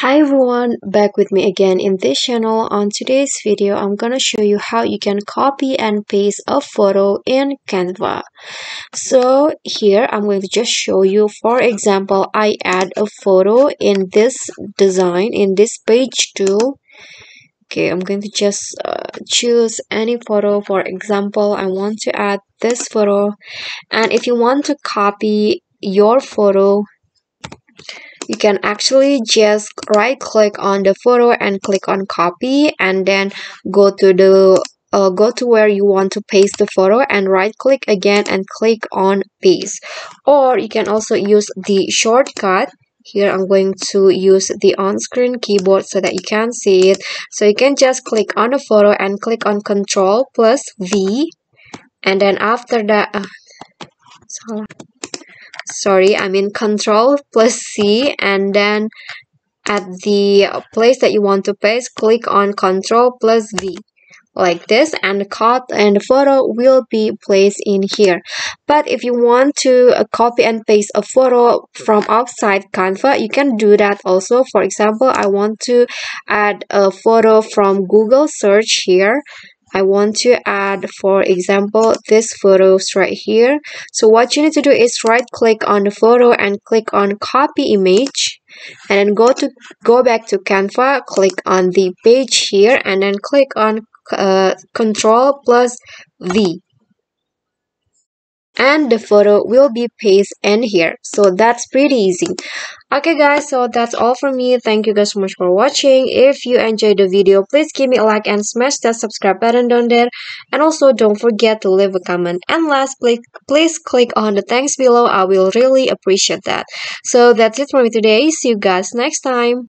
Hi everyone, back with me again in this channel. On today's video, I'm gonna show you how you can copy and paste a photo in Canva. So here, I'm going to just show you, for example, I add a photo in this design, in this page too. Okay, I'm going to just uh, choose any photo. For example, I want to add this photo. And if you want to copy your photo you can actually just right click on the photo and click on copy and then go to the uh, go to where you want to paste the photo and right click again and click on paste. Or you can also use the shortcut. Here I'm going to use the on-screen keyboard so that you can see it. So you can just click on the photo and click on control plus V. And then after that uh, sorry I mean control plus C and then at the place that you want to paste click on control plus V like this and the cut and the photo will be placed in here. But if you want to uh, copy and paste a photo from outside canva you can do that also. For example i want to add a photo from google search here I want to add, for example, this photos right here. So what you need to do is right click on the photo and click on copy image and then go to go back to Canva, click on the page here and then click on uh, control plus V and the photo will be pasted in here. So that's pretty easy. Okay guys so that's all from me. Thank you guys so much for watching. If you enjoyed the video please give me a like and smash that subscribe button down there. And also don't forget to leave a comment. And last please please click on the thanks below. I will really appreciate that. So that's it for me today. See you guys next time